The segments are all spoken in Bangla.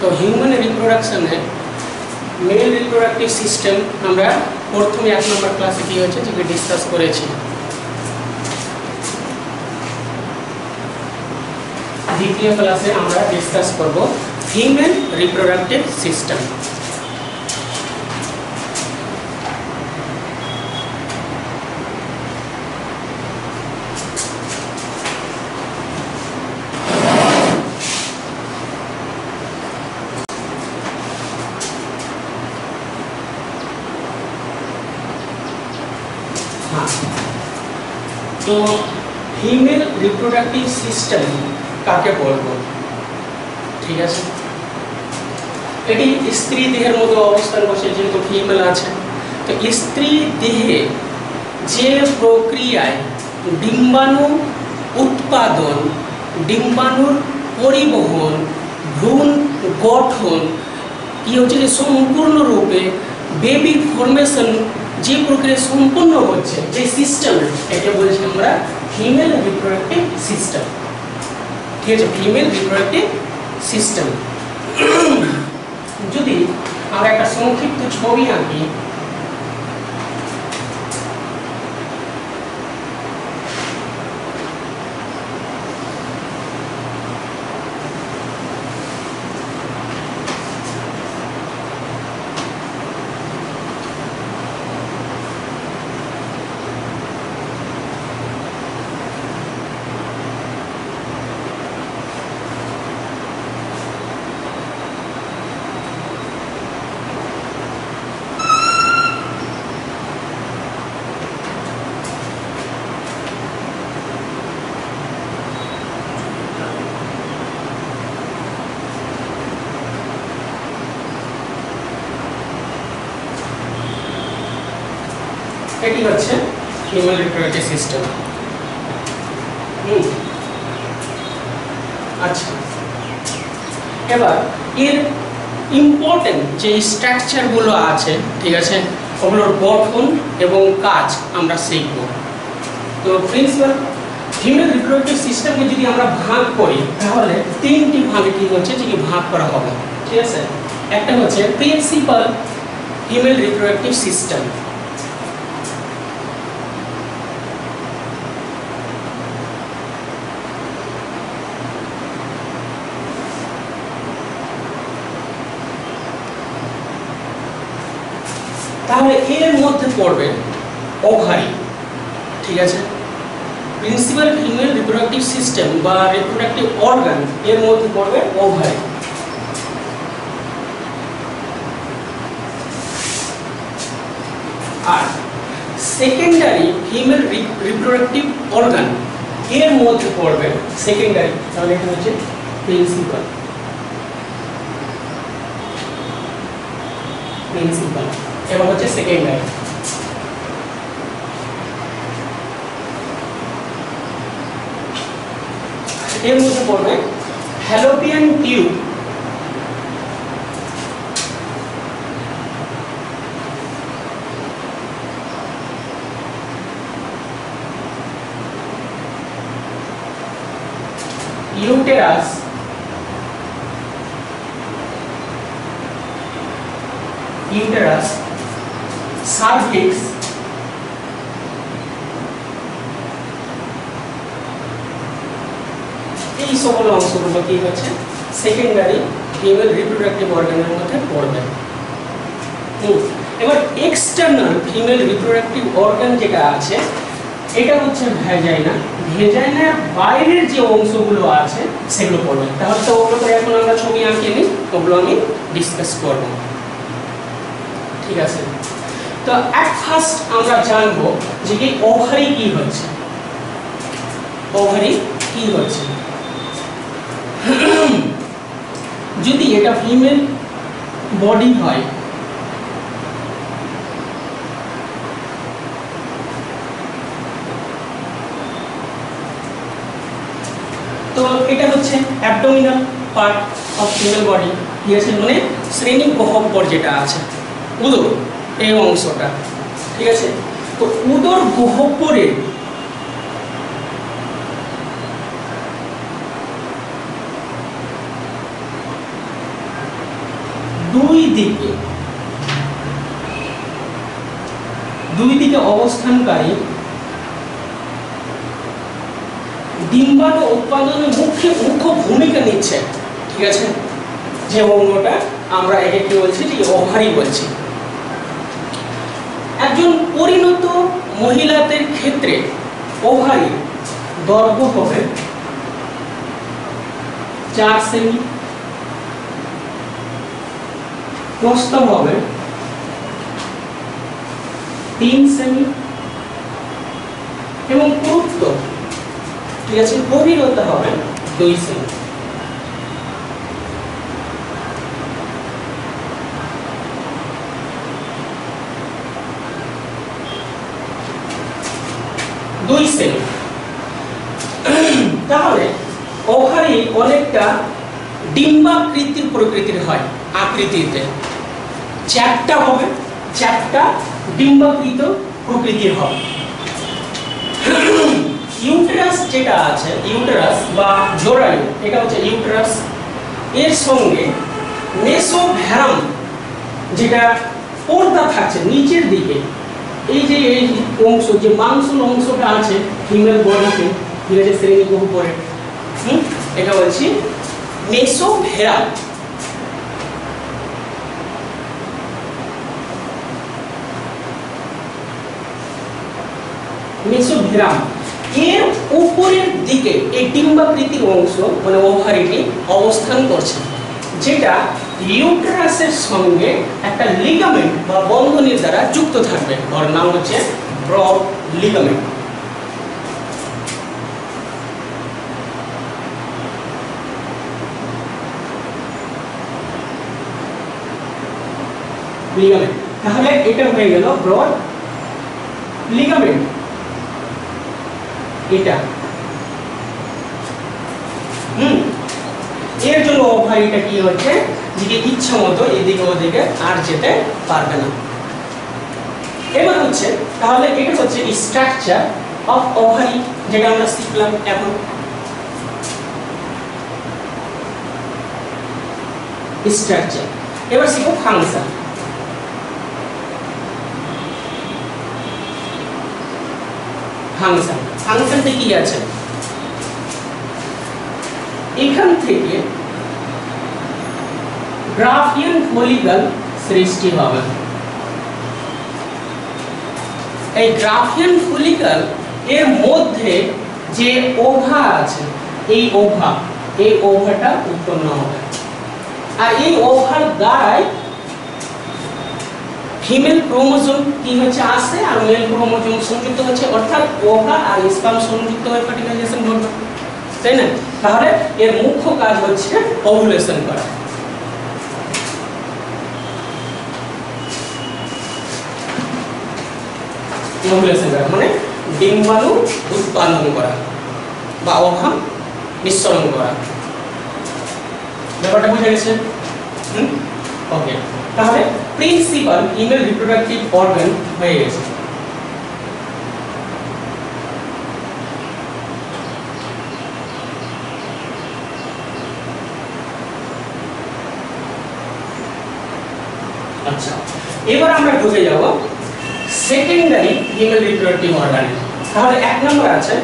তো হিউম্যান রিপ্রোডাকশনে মেল রিপ্রোডাক্টিভ সিস্টেম আমরা প্রথমে এক নম্বর ক্লাসে কী হয়েছে যেগুলো ডিসকাস করেছি দ্বিতীয় ক্লাসে আমরা ডিসকাস করব হিউম্যান রিপ্রোডাক্টিভ সিস্টেম হ্যাঁ তো ফিমেল রিপ্রোডাক্টিভ সিস্টেম কাকে বলব? ঠিক আছে? এটি স্ত্রী দেহের মতো অবস্থান করছে যেহেতু ফিমেল আছে, তো স্ত্রী দেহে যে প্রক্রিয়ায় ডিম্বাণু উৎপাদন, ডিম্বাণুর পরিবহন, ভ্রূণ গঠন কি হচ্ছে যে সম্পূর্ণরূপে বেবি ফর্মেশন যে প্রক্রিয়া সম্পূর্ণ হচ্ছে, যে সিস্টেম এটা বলছি আমরা ফিমেল reproductive সিস্টেম ঠিক আছে ফিমেল রিপ্রোডাক্টিভ সিস্টেম যদি আমরা একটা সংক্ষিপ্ত ছবি আঁকি। এটি হচ্ছে হিউম্যান রিপ্রোডাক্টিভ সিস্টেম আচ্ছা। এবার এর ইম্পর্টেন্ট যে স্ট্রাকচারগুলো আছে ঠিক আছে ওগুলোর গঠন এবং কাজ আমরা শিখব। তো প্রিন্সিপাল হিউম্যান রিপ্রোডাক্টিভ সিস্টেমকে যদি আমরা ভাগ করি তাহলে তিনটি ভাগে কি হচ্ছে যে ভাগ করা হবে ঠিক আছে? একটা হচ্ছে প্রিন্সিপাল হিউম্যান রিপ্রোডাক্টিভ সিস্টেম তাহলে এর মধ্যে পড়বে ওভারি ঠিক আছে? প্রিন্সিপাল ফিমেল রিপ্রোডাক্টিভ সিস্টেম বা রিপ্রোডাক্টিভ অর্গান এর মধ্যে পড়বে ওভারি আর সেকেন্ডারি ফিমেল রিপ্রোডাক্টিভ অর্গান এর মধ্যে পড়বে সেকেন্ডারি তাহলে এটা হচ্ছে প্রিন্সিপাল প্রিন্সিপাল এবং হচ্ছে সেকেন্ডারি এর মধ্যে পড়বে fallopian tube uterus uterus cervix এই সকল অংশগুলো কি হচ্ছে সেকেন্ডারি ফিমেল রিপ্রোডাক্টিভ অর্গানের মধ্যে পড়বে হুম, এবার এক্সটার্নাল ফিমেল রিপ্রোডাক্টিভ অর্গান যেটা আছে। এটা হচ্ছে ভেজাইনা ভেজাইনার বাইরের যে অংশগুলো আছে, সেগুলো পড়বে। তাহলে তো ওগুলো তো এখন আমরা ছবি আঁকিয়ে নিই ওগুলো আমি ডিসকাস করব। ঠিক আছে? তো অ্যাট ফার্স্ট আমরা জানব যে কি ওভারি কি হচ্ছে। ওভারি কি হচ্ছে? যদি এটা ফিমেল বডি হয় তো এটা হচ্ছে abdominal part of female body ঠিক আছে মানে শ্রেণি গহ্বর যেটা আছে। উদর, এই অংশটা। ঠিক আছে? তো উদর গহ্বরের দুই দিকে দুই দিকে অবস্থানকারী ডিম্বাণু উৎপাদনে মুখ্য মুখ্য ভূমিকা নিচ্ছে। ঠিক আছে? যে অঙ্গটা আমরা একে কি বলছি? যে ওভারি বলছি। একজন পরিণত মহিলাদের ক্ষেত্রে ওভারি দৈর্ঘ্য হবে চার সেমি প্রস্থ হবে তিন সেমি এবং পুরুত্ব আছে গভীরতা হবে। দুই সেমি দুই সেমি তাহলে ওভারি অনেকটা ডিম্বাকৃতির প্রকৃতির হয়, আকৃতিতে। চ্যাপটা হবে, চ্যাপটা ডিম্বাকৃত প্রকৃতির হবে ইউটেরাস যেটা আছে, ইউটেরাস বা জরায়ু এটা হচ্ছে ইউটেরাস। এর সঙ্গে মেসোভ্যারাম যেটা পর্দা থাকছে নিচের দিকে, এই যে এই অংশ, যে মাংসল অংশটা আছে ফিমেল বডিতে ঠিক আছে শ্রেণি বহু পরে হুম, এটা বলছি মেসোভেরাম মেসোভেরাম এর উপরের দিকে এই ডিম্বাকৃতির অংশ মানে ওভারিটি অবস্থান করছে, যেটা ইউটেরাসের সঙ্গে একটা লিগামেন্ট বা বন্ধনীর দ্বারা যুক্ত থাকবে। ওর নাম হচ্ছে ব্রড লিগামেন্ট লিগামেন্ট তাহলে এটা হয়ে গেল ব্রড লিগামেন্ট এটা। হুম। এর জন্য ওভারিটা কি হচ্ছে? যে ইচ্ছা মতো এদিকে ওদিকে আর যেতে পারবে না। এবার হচ্ছে, তাহলে এটা হচ্ছে স্ট্রাকচার অফ ওভারি যেটা আমরা শিখলাম এখন। স্ট্রাকচার এবার শিখো ফাংশন ফাংশন ফাংশনটা কি আছে? এখান থেকে গ্রাফিয়ান ফলিকল সৃষ্টি হবে। এই গ্রাফিয়ান ফলিকল এর মধ্যে যে ওভা আছে, এই ওভা, এই ওভাটা উৎপন্ন হবে। আর এই ওভার দ্বারাই ফিমেল ক্রোমোজোম কি হচ্ছে আসে আর মেল ক্রোমোজোম সংযুক্ত হচ্ছে? অর্থাৎ ওভা আর স্পাম সংযুক্ত হয়ে ফার্টিলাইজেশন ঘটবে। তাই না? তাহলে এর মুখ্য কাজ হচ্ছে ওভুলেশন করা। ওভুলেশন করা মানে ডিম্বাণু উৎপাদন করা বা ওভা নিঃসরণ করা। ব্যাপারটা বুঝে গেছে? ওকে তাহলে প্রিন্সিপাল ইমেল রিপ্রোডাক্টিভ অর্গান হয়ে গেছে। আচ্ছা এবার আমরা ঢুকে যাব সেকেন্ডারি ইমেল রিপ্রোডাক্টিভ অর্গানে তাহলে এক নম্বর আছে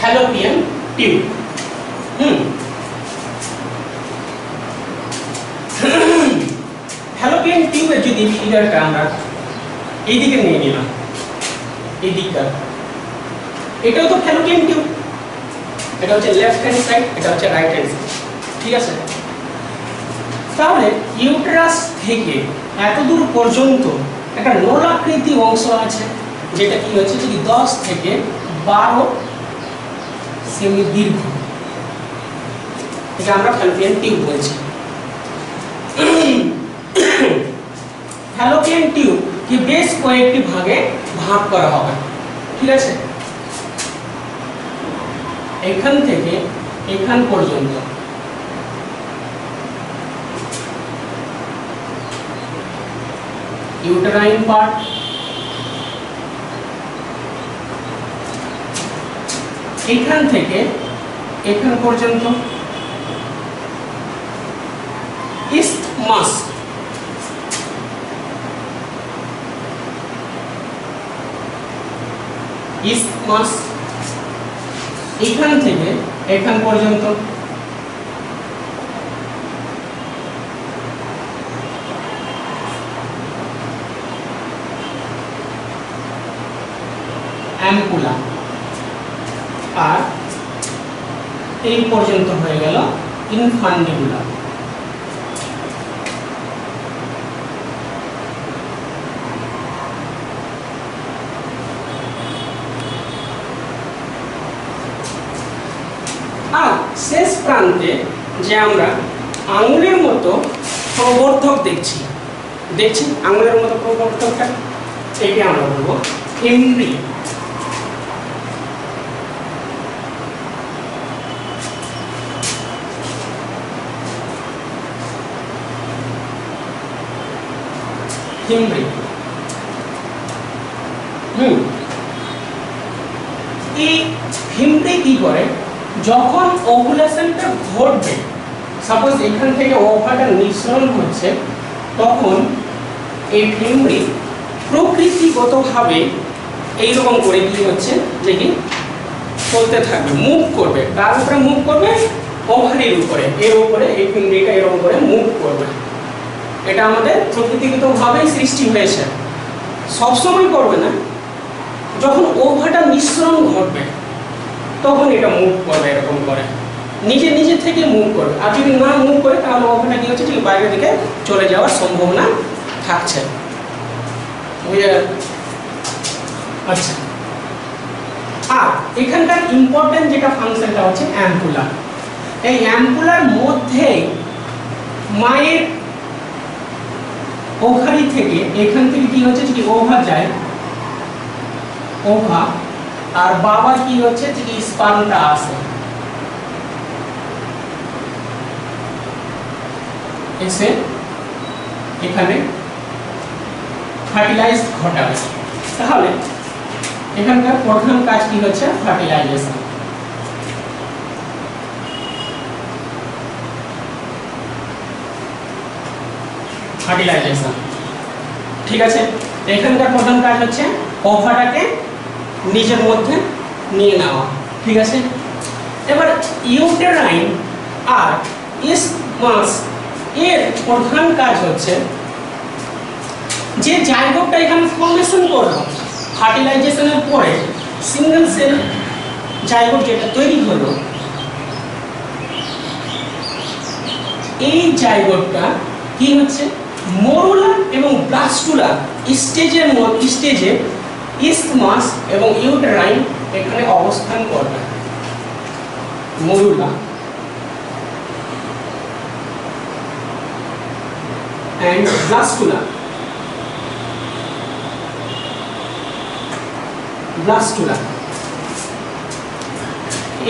হ্যালোপিয়ান টিউব হুম হ্যালোপিয়ান টিউবের যদি ফিগারটা আমরা এইদিকে নিয়ে নিলাম। এই দিকটা। এটাও তো হ্যালোকেন টিউব। এটা হচ্ছে লেফট হ্যান্ড সাইড এটা হচ্ছে রাইট হ্যান্ড সাইড ঠিক আছে? তাহলে ইউট্রাস থেকে এত দূর পর্যন্ত একটা নলাকৃতি অংশ আছে, যেটা কি হচ্ছে যদি দশ থেকে বারো সেমি দীর্ঘ। এটা আমরা ফ্যালোপিয়ান টিউব বলছি। ফ্যালোপিয়ান টিউব কি বেশ কয়েকটি ভাগে ভাগ করা হবে। ঠিক আছে? এখান থেকে এখান পর্যন্ত। Uterine part. এখান থেকে এখান পর্যন্ত। ইসমাস ইসমাস এখান থেকে এখান পর্যন্ত। অ্যাম্পুলা আর এই পর্যন্ত হয়ে গেল ইনফান্ডিবুলা আর শেষ প্রান্তে যে আমরা আঙুলের মতো প্রবর্ধক দেখছি। দেখছি আঙুলের মতো প্রবর্ধকটা? এটি আমরা বলব হিমরি হিমরি হুম। এই হিমরি কি করে? যখন ওভুলেশনটা ঘটবে সাপোজ এখান থেকে ওভাটা নিঃসরণ হচ্ছে, তখন এই হিমরি প্রকৃতিগতভাবে এইরকম করে কি হচ্ছে কি চলতে থাকবে মুভ করবে। কার উপরে মুভ করবে? ওভারের উপরে। এর উপরে, এই ফিঙ্গিটা এরকম করে মুভ করবে। এটা আমাদের প্রকৃতিগতভাবেই সৃষ্টি হয়েছে। সবসময় করবে না। যখন ওভারটা মিশ্রণ ঘটবে তখন এটা মুভ করবে, এরকম করে। নিজে নিজে থেকে মুভ করবে। আর যদি না মুভ করে, তাহলে ওভারটা কি হচ্ছে ঠিক বাইরের দিকে চলে যাওয়ার সম্ভাবনা থাকছে। আচ্ছা। আর এখানকার ইম্পর্টেন্ট যেটা ফাংশনটা হচ্ছে অ্যাম্পুলার। এই অ্যাম্পুলার মধ্যে মায়ের ওভারি থেকে এখান থেকে কি হচ্ছে যে কি ওভার যায়। ওভা আর বাবা কি হচ্ছে? কি স্পার্মটা আসে এসে এখানে ফার্টিলাইজ ঘটাবে। তাহলে এখানকার প্রধান কাজ কি হচ্ছে? ফার্টিলাইজেশন ফার্টিলাইজেশন ঠিক আছে? এখানকার প্রধান কাজ হচ্ছে ওভাটাকে নিজের মধ্যে নিয়ে নেওয়া, ঠিক আছে? এবার ইউটেরাইন আর ইসমাস এর প্রধান কাজ হচ্ছে যে জাইগোটটা এখানে ফর্মেশন করল ফার্টিলাইজেশনের পরে সিঙ্গেল সেল জাইগোট যেটা তৈরি হলো, এই জাইগোটটা কি হচ্ছে? মরুলা এবং ব্লাস্টুলা স্টেজের স্টেজে ইস্টমাস এবং ইউটেরাইন এখানে অবস্থান করবে মরুলা and blastula ব্লাস্টুলা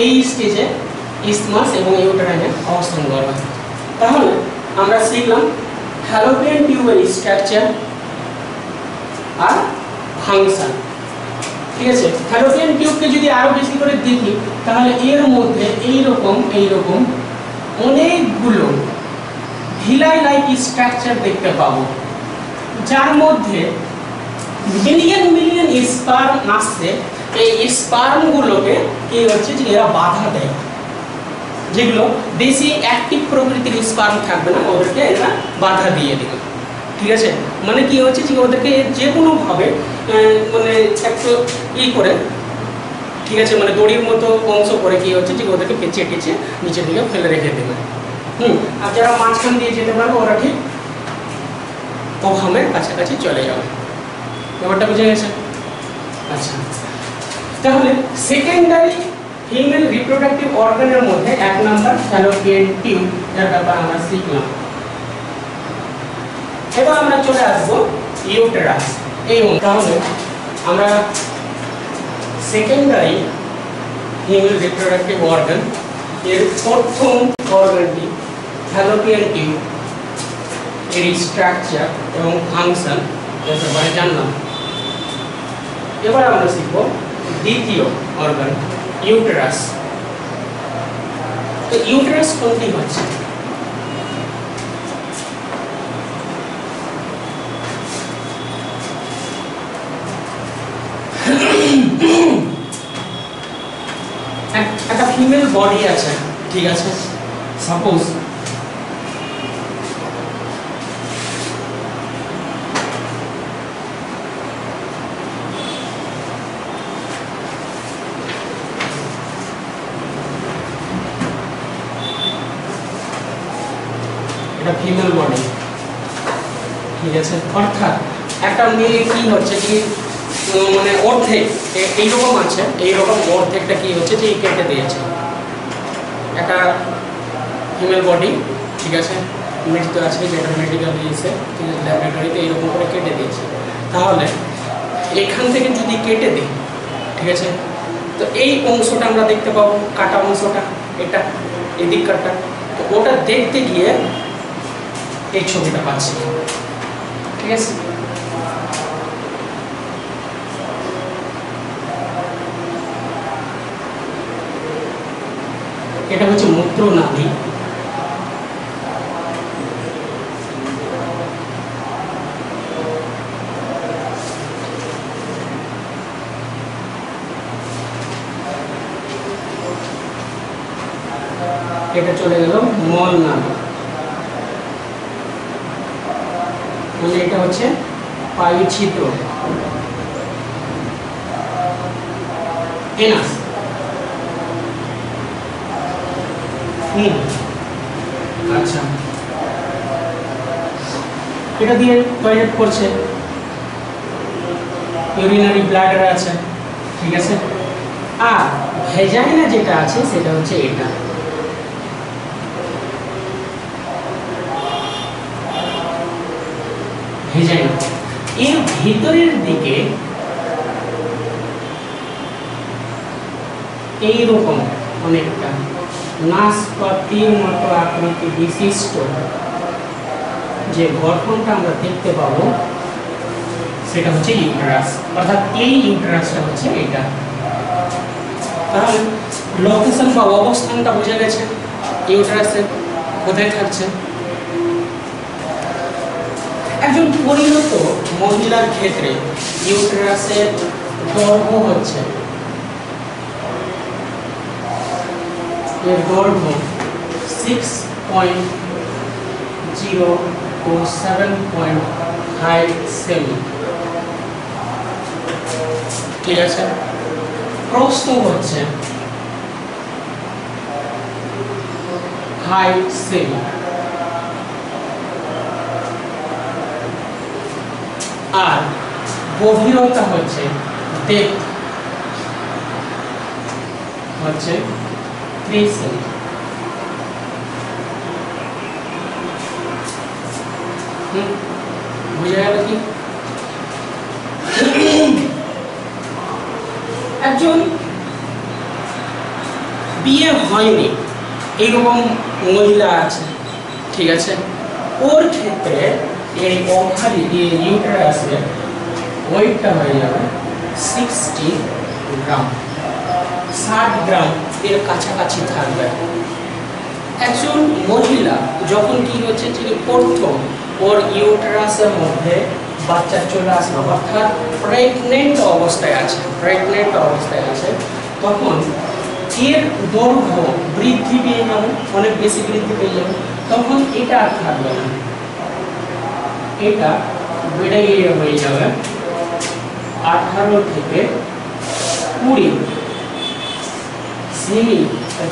এই স্টেজে ইসমাস এবং ইউটেরাইনের অবস্থান করবে। তাহলে আমরা শিখলাম হ্যালোপিয়ান টিউবের স্ট্রাকচার আর ফাংশন। ঠিক আছে? হ্যালোপিয়ান টিউবকে যদি আরও বেশি করে দেখি, তাহলে এর মধ্যে এই রকম এই রকম অনেকগুলো ভিলাই লাইক স্ট্রাকচার দেখতে পাবো। যার মধ্যে মিলিয়ন মিলিয়ন স্পার্ম আসছে। এই স্পার্মগুলোকে কি হচ্ছে? যে এরা বাধা দেয়। যেগুলো বেশি অ্যাক্টিভ প্রকৃতির স্পার্ম থাকবে না, ওদেরকে এরা বাধা দিয়ে দেবে। ঠিক আছে? মানে কি হচ্ছে? যে ওদেরকে যে কোনোভাবে মানে একটু ই করে, ঠিক আছে মানে দড়ির মতো অংশ করে কি হচ্ছে যে ওদেরকে পেঁচিয়ে টেচে নিচের দিকে ফেলে রেখে দেবে। হুম, আর যারা মাঝখান দিয়ে যেতে পারবে, ওরা ঠিক ওভামের কাছাকাছি চলে যাবে। ব্যাপারটা বুঝে গেছে? আচ্ছা তাহলে সেকেন্ডারি ফিমেল রিপ্রোডাক্টিভ অর্গানের মধ্যে এক নাম্বার ফ্যালোপিয়ান টিউব যার ব্যাপার আমরা শিখলাম। এবার আমরা চলে আসব ইউটেরাস এই হলো। তাহলে আমরা সেকেন্ডারি ফিমেল রিপ্রোডাক্টিভ অর্গান এর প্রথম অর্গানটি ফ্যালোপিয়ান টিউব এর স্ট্রাকচার এবং ফাংশন এর ব্যাপারে জানলাম এবার আমরা শিখব দ্বিতীয় অর্গান ইউটেরাস তো ইউটেরাস কোনটি হচ্ছে একটা ফিমেল বডি আছে, ঠিক আছে? সাপোজ ফিমেল বডি ঠিক আছে? অর্থাৎ একটা মেয়ে কি হচ্ছে কি মানে অর্ধেক এইরকম আছে, এইরকম অর্ধেকটা কি হচ্ছে যে এই কেটে দিয়েছে। একটা ফিমেল বডি ঠিক আছে? মৃত আছে যেটা মেডিকেল দিয়েছে ল্যাবরেটরিতে এইরকম করে কেটে দিয়েছে। তাহলে, এখান থেকে যদি কেটে দিই, ঠিক আছে? তো এই অংশটা আমরা দেখতে পাবো, কাটা অংশটা, এটা, এদিক কাটা তো ওটা দেখতে গিয়ে এই ছবিটা পাচ্ছি। ঠিক আছে? এটা হচ্ছে মূত্র নালী। এটা চলে গেল মল মানে এটা হচ্ছে পায়ু ছিদ্র এনাস হুম আচ্ছা এটা দিয়ে টয়লেট করছে। ইউরিনারি ব্লাডার আছে, ঠিক আছে? আর ভেজাইনা যেটা আছে, সেটা হচ্ছে এটা। ভেজাইনা এর ভিতরের দিকে এইরকম অনেকটা নাশপাতির মতো আকৃতি বিশিষ্ট যে গঠনটা আমরা দেখতে পাবো, সেটা হচ্ছে ইউটেরাস অর্থাৎ এই ইউটেরাসটা হচ্ছে এটা। তাহলে লোকেশন বা অবস্থানটা বোঝা গেছে। ইউটেরাসের কোথায় থাকছে? একজন পরিণত মহিলার ক্ষেত্রে ইউটেরাসের গর্ভ হচ্ছে। এর দৈর্ঘ্য six point zero point five seven ঠিক আছে প্রস্থ হচ্ছে ফাইভ সেভেন আর গভীরতা হচ্ছে ডেপ হচ্ছে থ্রি সেমি কি একজন বিয়ে হয়নি। এইরকম মহিলা আছে, ঠিক আছে? ওর ক্ষেত্রে এই ওভারি ইউটারাসের ওয়েটটা হয়ে যাবে সিক্সটি গ্রাম ষাট গ্রাম এর কাছাকাছি থাকবে। একজন মহিলা যখন কি হচ্ছে যে প্রথম ওর ইউটারাসের মধ্যে বাচ্চা চলে আসলো অর্থাৎ প্রেগনেন্ট অবস্থায় আছে প্রেগনেন্ট অবস্থায় আছে। তখন এর দৈর্ঘ্য বৃদ্ধি পেয়ে যাবে অনেক বেশি বৃদ্ধি পেয়ে যাবে তখন এটা আর থাকবে না। এটা বেড়ে গিয়ে হয়ে যাবে আঠারো থেকে কুড়ি সেমি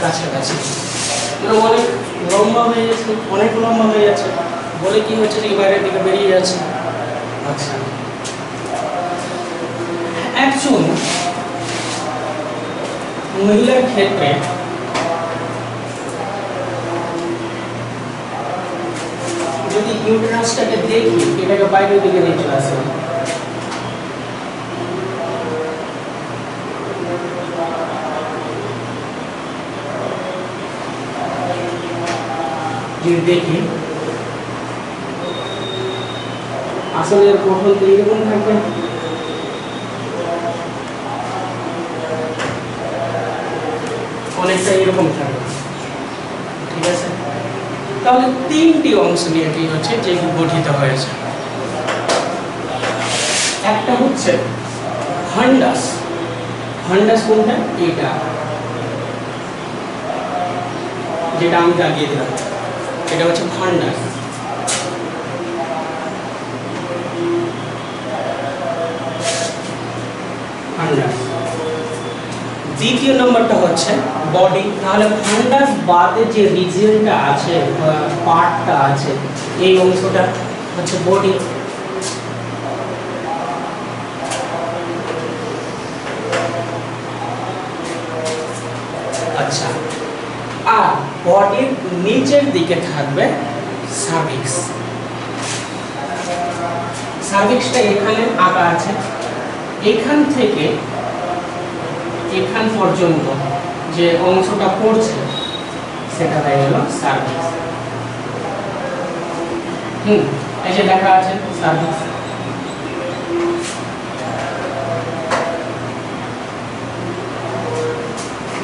কাছাকাছি। মানে অনেক লম্বা হয়ে যাচ্ছে, অনেক লম্বা হয়ে যাচ্ছে। বলে কি হচ্ছে যে বাইরের দিকে বেরিয়ে যাচ্ছে আচ্ছা একজন মহিলার ক্ষেত্রে যদি ইউটেরাসটাকে দেখি এটাকে বাইরের দিকে নিয়ে চলে আসবে যদি দেখি আসলে এর গঠন এইরকম থাকবে? অনেকটা এরকম থাকবে। ঠিক আছে? তাহলে তিনটি অংশ নিয়ে কি হচ্ছে? যে গঠিত হয়েছে। একটা হচ্ছে ফান্ডাস ফান্ডাস কোনটা? এটা। যেটা আমি দাগিয়ে দিলাম। এটা হচ্ছে ফান্ডাস দ্বিতীয় নম্বরটা হচ্ছে বডি তাহলে ফান্ডাস বাদে যে রিজিয়নটা আছে পার্টটা আছে, এই অংশটা হচ্ছে বডি আচ্ছা। আর বডির নিচের দিকে থাকবে সার্ভিক্স সার্ভিক্সটা এখানে আঁকা আছে। এখান থেকে এখান পর্যন্ত যে অংশটা পড়ছে, সেটা হয়ে গেল সার্ভিস হুম, এই যে লেখা আছে সার্ভিস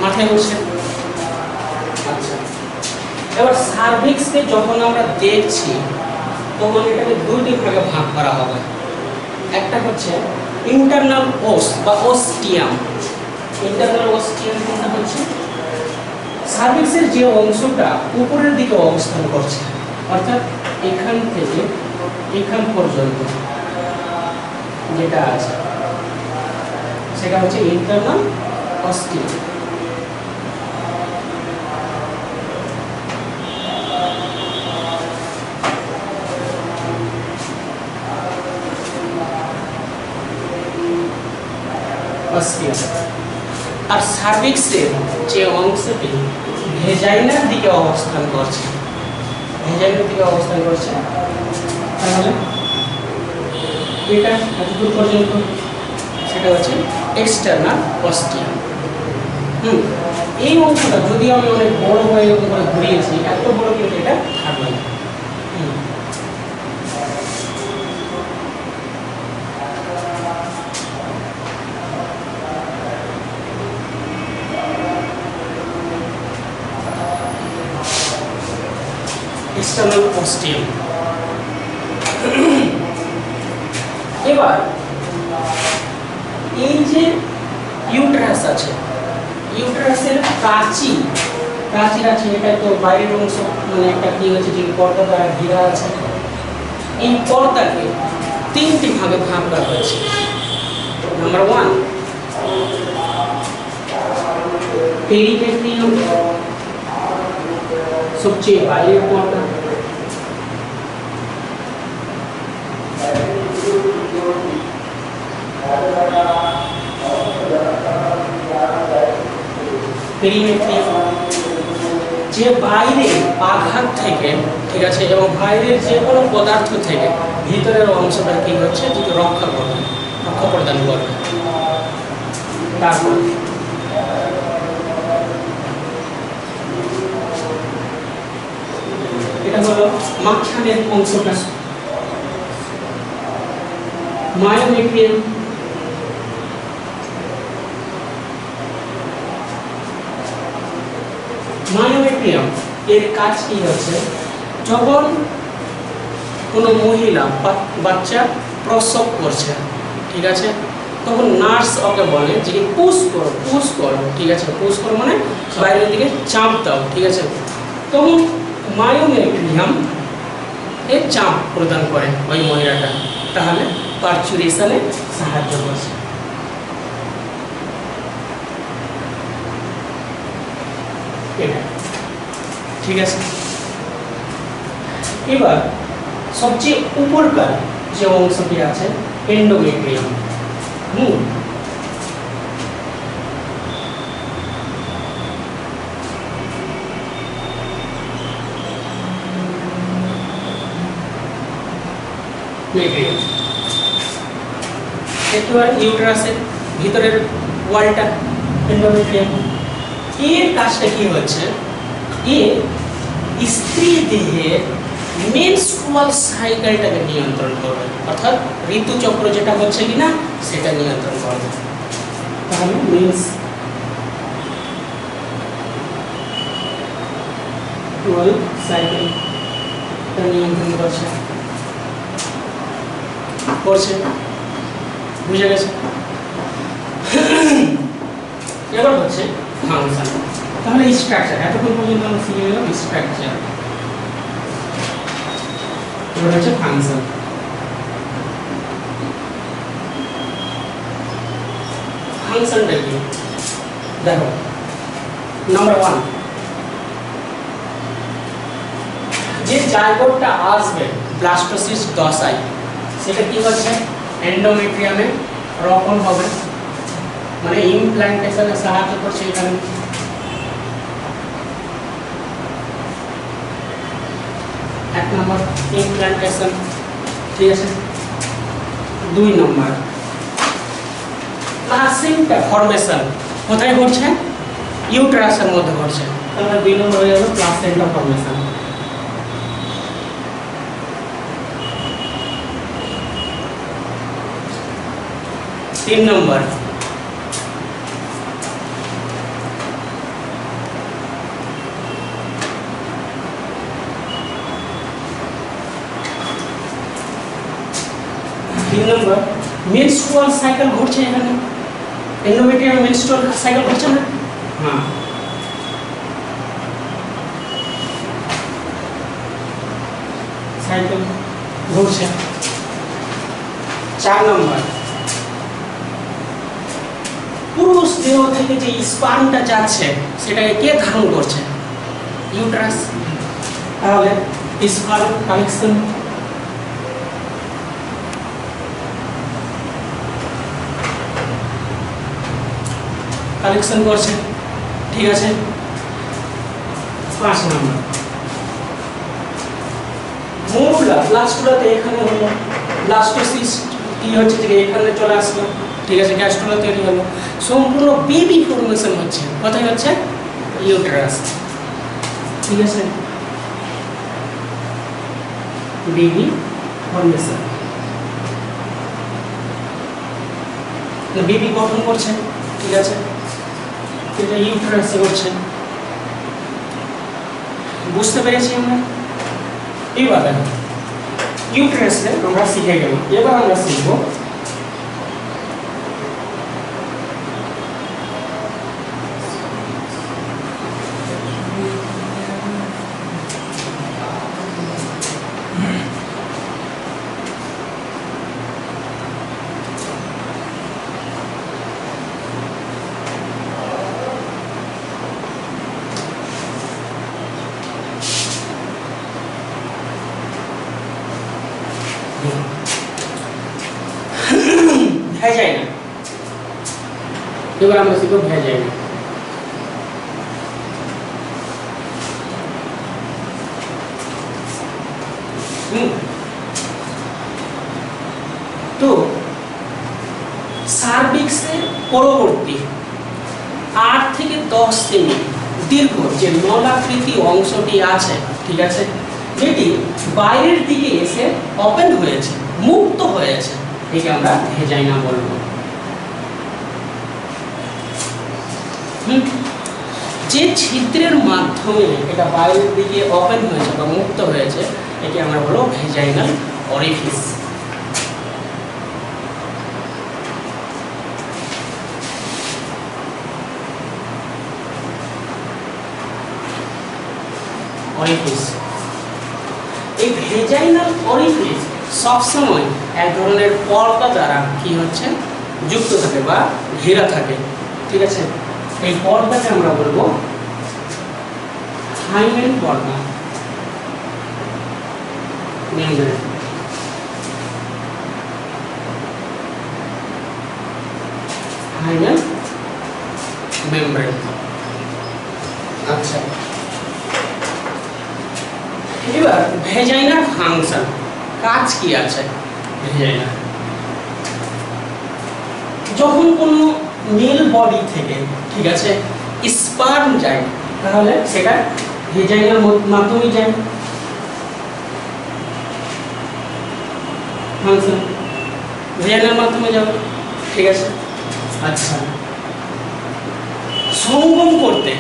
মাথায় বসছে আচ্ছা। এবার সার্ভিক্সকে যখন আমরা দেখছি, তখন এটাকে দুইটি ভাগে ভাগ করা হবে। একটা হচ্ছে ইন্টারনাল ওস বা ওস্টিয়াম ইন্টারনাল ওস্টিয়াম কোনটা হচ্ছে? সার্ভিক্সের যে অংশটা উপরের দিকে অবস্থান করছে, অর্থাৎ এখান থেকে এখান পর্যন্ত যেটা আছে, সেটা হচ্ছে ইন্টারনাল অস্টিয়াম অস্টিয়াম আর সার্ভিক্সের যে অংশটি ভেজাইনার দিকে অবস্থান করছে। ভেজাইনার দিকে অবস্থান করছে। তাহলে এটা এতদূর পর্যন্ত সেটা হচ্ছে এক্সটার্নাল অস্টিয়াম হুম, এই অংশটা যদি আমি অনেক বড় হয়ে এরকম করে ঘুরিয়েছি, এত বড় কিন্তু এটা থাকবে না হুম অস্টিয়াম এবার, এই যে ইউট্রাস আছে, ইউট্রাসের প্রাচীর প্রাচীর আছে, এটা তো বাইরের অংশ মানে একটা কি হচ্ছে যে পর্দা দ্বারা ঘেরা আছে। এই পর্দাকে তিনটি ভাগে ভাগ করা হয়েছে। নাম্বার ওয়ান পেরিপেট্রিয়াম সবচেয়ে বাইরের পর্দা। পেরিমেট্রিয়াম যে বাইরে আঘাত থেকে, ঠিক আছে, এবং বাইরের যে কোনো পদার্থ থেকে ভিতরের অংশটা কি হচ্ছে? যদি রক্ষা করবে, রক্ষা প্রদান করবে। তারপর এটা হলো অংশটা। মায়োমেট্রিয়াম মায়োমেট্রিয়াম এর কাজ কি হচ্ছে? যখন কোনো মহিলা বাচ্চা প্রসব করছে, ঠিক আছে? তখন নার্স ওকে বলে যে পুশ করো পুশ করো। ঠিক আছে? পুশ করো মানে বাইরের দিকে চাপ দাও, ঠিক আছে? তখন মায়োমেট্রিয়াম এর চাপ প্রদান করে ওই মহিলাটা। তাহলে পার্চুরেশনে সাহায্য করছে এটা ঠিক আছে? এবার সবচেয়ে উপরকার যে অংশটি আছে এন্ডোমেট্রিয়াম এবার ইউটেরাসের ভিতরের ওয়ালটা এন্ডোমেট্রিয়াম এর কাজটা কি হচ্ছে? এ স্ত্রী দেহে মেনস্ট্রুয়াল সাইকেলটাকে নিয়ন্ত্রণ করবে অর্থাৎ ঋতুচক্র যেটা হচ্ছে কিনা সেটা নিয়ন্ত্রণ করবে তাহলে মেন্স সাইকেল নিয়ন্ত্রণ করছে করছে বুঝে গেছে এবার হচ্ছে ফাংশন তাহলে স্ট্রাকচার এতক্ষণ পর্যন্ত আমরা শিখে গেলাম স্ট্রাকচার এবার হচ্ছে ফাংশন ফাংশনটা কি? দেখো নাম্বার ওয়ান যে জায়গোটটা আসবে ব্লাস্টোসিস দশায়, সেটা কি হচ্ছে? এন্ডোমেট্রিয়ামে রোপণ হবে। মানে ইমপ্ল্যান্টেশনে সাহায্য করছে এখানে। এক নম্বর ইমপ্ল্যান্টেশন ঠিক আছে? দুই নম্বর প্লাসেন্টা ফর্মেশন কোথায় ঘটছে? ইউট্রাসের মধ্যে ঘটছে। তাহলে দুই নম্বর হয়ে গেল প্লাসেন্টা ফর্মেশন তিন নম্বর তিন মেনস্ট্রুয়াল সাইকেল ঘটছে এখানে। এন্ডোমেট্রিয়াম মেনস্ট্রুয়াল সাইকেল ঘটছে না? হ্যাঁ। সাইকেল ঘটছে। চার নম্বর। পুরুষ দেহ থেকে যে স্পার্মটা যাচ্ছে সেটাকে কে ধারণ করছে? ইউট্রাস তাহলে স্পার্ম কালেকশন কালেকশন করছে ঠিক আছে? পাঁচ নম্বর। মৌলা ব্লাস্টুলাতে এখানে হলো ব্লাস্টোসিস কি হচ্ছে যে এখানে চলে আসলো। ঠিক আছে গ্যাস্ট্রোলা তৈরি হলো। সম্পূর্ণ বেবি ফর্মেশন হচ্ছে। কোথায় হচ্ছে? ইউটেরাস ঠিক আছে? বেবি ফর্মেশন বেবি গঠন করছে ঠিক আছে? এটা ইনফ্লুয়েন্সে হচ্ছে বুঝতে পেরেছি আমরা এইবার দেখো ইউটেরাসে আমরা শিখে গেলাম এবার আমরা শিখব ভেজাইনা এবার আমরা শিখব ভেজাইনা হুম। তো সার্ভিক্সের পরবর্তী আট থেকে দশ সেমি দীর্ঘ যে নলাকৃতি অংশটি আছে, ঠিক আছে? যেটি বাইরের দিকে এসে ওপেন হয়েছে, মুক্ত হয়েছে, একে আমরা ভেজাইনা বলব। যে ছিদ্রের মাধ্যমে এটা বাইরের দিকে ওপেন হয়েছে বা মুক্ত হয়েছে, একে আমরা বলব ভেজাইনাল অরিফিস অরিফিস এই ভেজাইনাল অরিফিস সবসময় এক ধরনের পর্দা দ্বারা কি হচ্ছে? যুক্ত থাকে বা ঘেরা থাকে। ঠিক আছে? এই পর্দাকে আমরা বলব হাইমেন পর্দা হাইমেন মেমব্রেন আচ্ছা এবার ভেজাইনার ফাংশন কাজ কি আছে? ভেজাইনা যখন কোনো মেল বডি থেকে, ঠিক আছে স্পার্ম যায়, তাহলে সেটা ভেজাইনার মাধ্যমে যায়। ফাংশন ভেজাইনার মাধ্যমে যাবে, ঠিক আছে? আচ্ছা। সঙ্গম করতে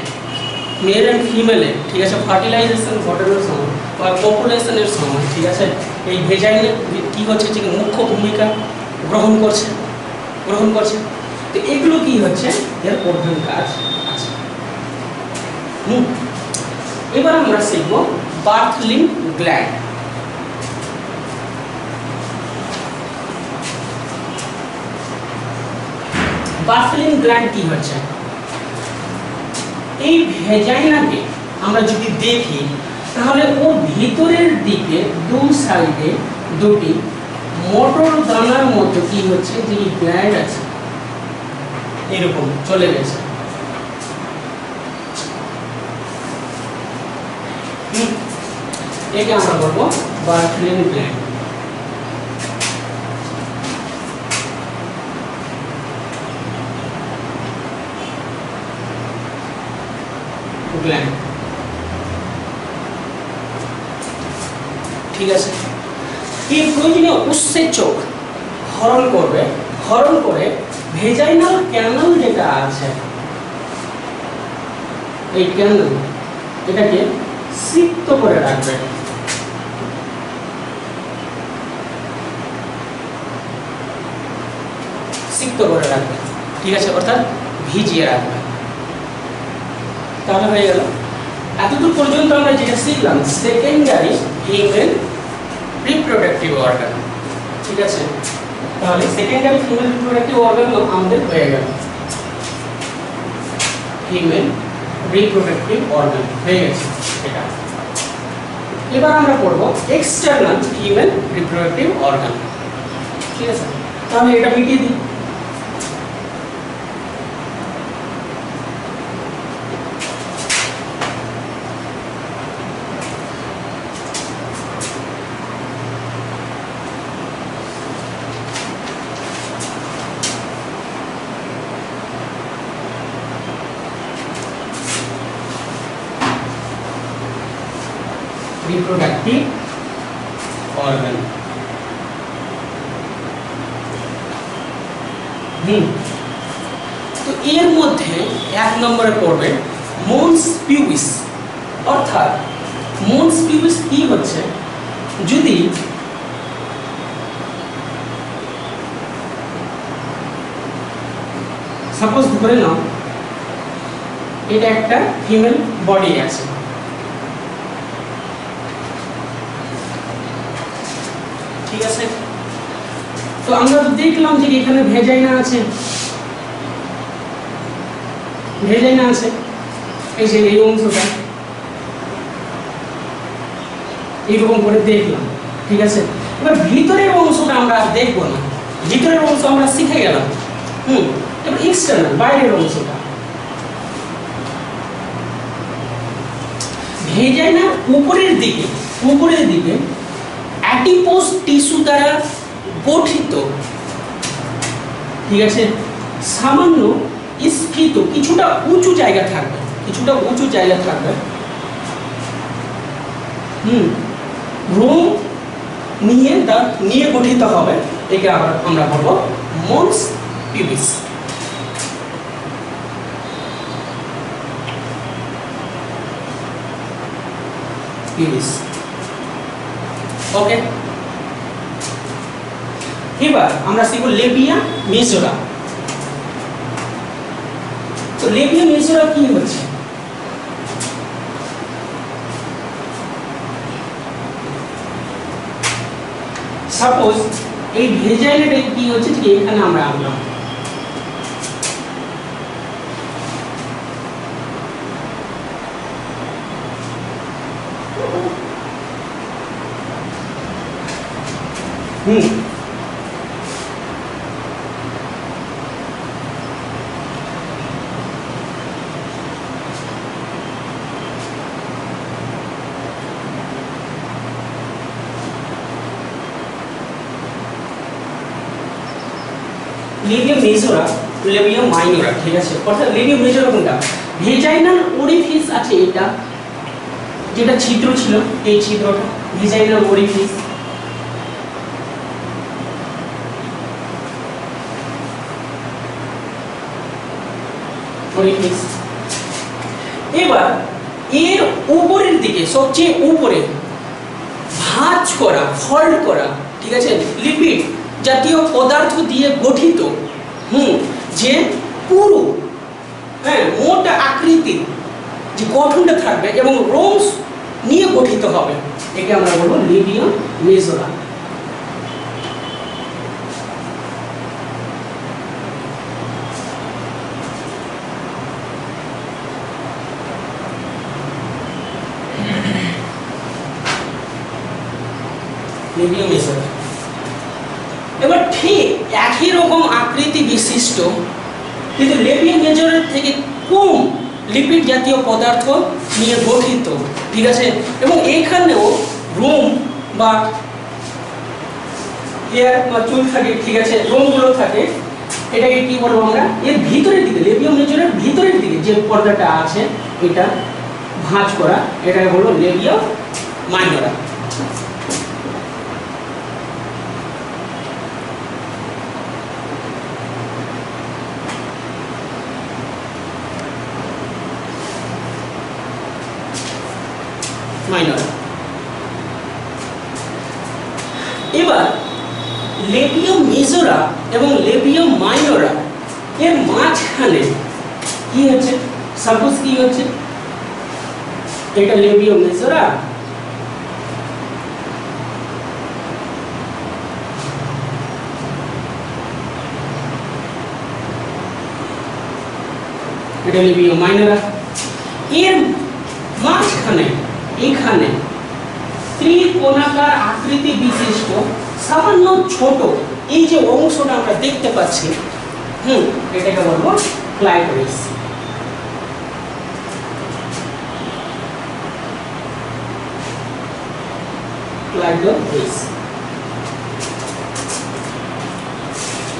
মেল অ্যান্ড ফিমেলে ঠিক আছে ফার্টিলাইজেশন ঘটানোর সময় বা পপুলেশনের সময় ঠিক আছে? এই ভেজাইনে কি হচ্ছে? যে মুখ্য ভূমিকা গ্রহণ করছে গ্রহণ করছে। তো এগুলো কি হচ্ছে? এর প্রধান কাজ আছে। হুম, এবার আমরা শিখব বার্থলিং গ্ল্যান্ড। বার্থলিং গ্ল্যান্ড কি হচ্ছে? এই ভেজাইনাকে আমরা যদি দেখি তাহলে ও ভিতরের দিকে দু সাইডে দুটি মোটর দানার মতো কি হচ্ছে? যিনি ব্ল্যান্ড আছে, এরকম চলে গেছে। একে আমরা বলব বার্থলিন ব্ল্যান্ড ঠিক আছে? এই প্রয়োজনীয় উৎসেচক হরণ করবে। হরণ করে ভেজাইনাল ক্যানাল যেটা আছে। এই ক্যানাল এটাকে সিক্ত করে রাখবে। সিক্ত করে রাখবে। ঠিক আছে? অর্থাৎ ভিজিয়ে রাখবে। তাহলে হয়ে গেল। এতদূর পর্যন্ত আমরা যেটা শিখলাম সেকেন্ডারি ফিমেল রিপ্রোডাক্টিভ অর্গান ঠিক আছে? তাহলে সেকেন্ডারি ফিমেল রিপ্রোডাক্টিভ অর্গানও আমাদের হয়ে গেল। ফিমেল রিপ্রোডাক্টিভ অর্গান হয়ে গেছে এটা। এবার আমরা পড়ব এক্সটার্নাল ফিমেল রিপ্রোডাক্টিভ অর্গান ঠিক আছে? তাহলে এটা মিটিয়ে দিই। Reproductive organ হুম। তো এর মধ্যে এক নম্বরে পড়বে মন্স পিউবিস অর্থাৎ মন্স পিউবিস কি হচ্ছে? যদি সাপোজ ধরে নাও, এটা একটা ফিমেল বডি আছে ঠিক আছে তো আমরা তো যে এখানে ভেজাইনা আছে? ভেজাইনা আছে। এই যে এই অংশটা। এইরকম করে দেখলাম, ঠিক আছে? এবার ভিতরের অংশটা আমরা আর দেখব না। ভিতরের অংশ আমরা শিখে গেলাম। হুম, এবার এক্সটার্নাল বাইরের অংশটা। ভেজাইনা উপরের দিকে উপরের দিকে অ্যাডিপোজ টিস্যু দ্বারা গঠিত ঠিক আছে? সামান্য স্ফীত, কিছুটা উঁচু জায়গা থাকবে, কিছুটা উঁচু জায়গা থাকবে। হুম, রোম নিয়ে তা নিয়ে গঠিত হবে, একে আবার আমরা বলব মন্স পিবিস পিবিস ওকে এবার আমরা শিখব লেবিয়া মেজোরা তো লিবিয়া মেজোরা কি হচ্ছে সাপোজ এই ভেজাইলের কি হচ্ছে? যে এখানে আমরা আনলাম হুম লিবিয়া মেজোরা লিবিয়া মাইনোরা ঠিক আছে? অর্থাৎ লিবিয়া মেজোরা কোনটা? ভেজাইনাল ওরিফিস আছে এটা। যেটা ছিদ্র ছিল, এই ছিদ্রটা। ভেজাইনাল ওরিফিস এবার, এর উপরের দিকে, সবচেয়ে উপরে, ভাঁজ করা ফল্ড করা, ঠিক আছে? লিপিড জাতীয় পদার্থ দিয়ে গঠিত, হুম, যে পুরো হ্যাঁ মোটা আকৃতির যে গঠনটা থাকবে এবং রোমস নিয়ে গঠিত হবে। একে আমরা বলব লিবিয়াম মেজোরা লিবিয়াম মেজোরা এবার ঠিক একই রকম আকৃতি বিশিষ্ট লেবিয়াম মেজরের থেকে কম লিপিড জাতীয় পদার্থ নিয়ে গঠিত, ঠিক আছে? এবং এইখানেও রোম বা হেয়ার বা চুল থাকে, ঠিক আছে? রোমগুলো থাকে। এটাকে কি বলব আমরা? এর ভিতরের দিকে লেবিয়াম মেজরের ভিতরের দিকে যে পর্দাটা আছে, এটা ভাঁজ করা, এটাকে বলব লেবিয়াম মাইনর এবার লেবিয়াম মেজোরা এবং লেবিয়াম মাইনরা এর মাঝখানে কি হচ্ছে? সাপোজ কি হচ্ছে? এটা লেবিয়াম মেজোরা। এটা লেবিয়াম মাইনরা। এর মাঝখানে, এখানে ত্রিকোণাকার আকৃতি বিশিষ্ট সামান্য ছোট এই যে অংশটা আমরা দেখতে পাচ্ছি, হুম, এটাকে বলব ক্লাইটোরিস ক্লাইটোরিস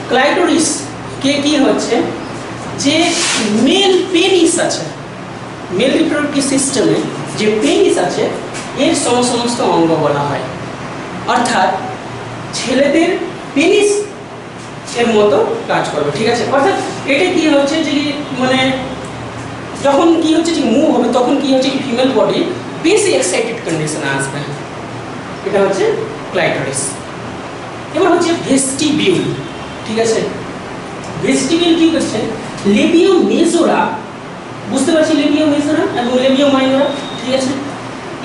ক্লাইটোরিস কে কি হচ্ছে? যে মেল পেনিস আছে মেল রিপ্রোডাক্টিভ সিস্টেমে যে পেনিস আছে, এর সম সমস্ত অঙ্গ বলা হয়। অর্থাৎ ছেলেদের পেনিস এর মতো কাজ করবে, ঠিক আছে? অর্থাৎ এটা কি হচ্ছে যে মানে যখন কি হচ্ছে যে মুভ হবে, তখন কি হচ্ছে ফিমেল বডি বেশি এক্সাইটেড কন্ডিশনে আসবে। এটা হচ্ছে ক্লাইটোরিস এবার হচ্ছে ভেস্টিবিউল ঠিক আছে? ভেস্টিবিউল কি করছে লেবিয়াম মেজোরা বুঝতে পারছি লেবিয়াম মেজোরা এবং লেবিয়াম মাইনোরা ঠিক আছে?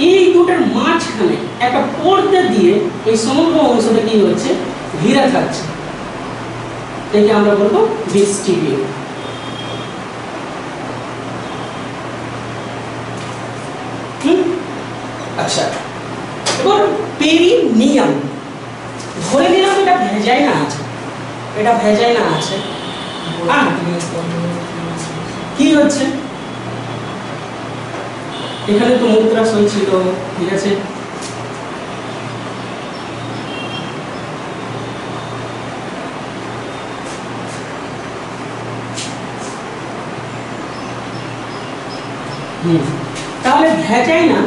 এই দুটার মাঝখানে একটা পর্দা দিয়ে এই সমগ্র অংশটা কি হচ্ছে? ঘিরা থাকছে। একে আমরা বলব হুম? আচ্ছা এবার পেরিনিয়াম। ধরে নিলাম এটা ভেজাই না আছে। এটা ভেজাই না আছে। কি হচ্ছে? এখানে তো মূত্রাশয় ছিল, ঠিক আছে? তাহলে ভেজাই না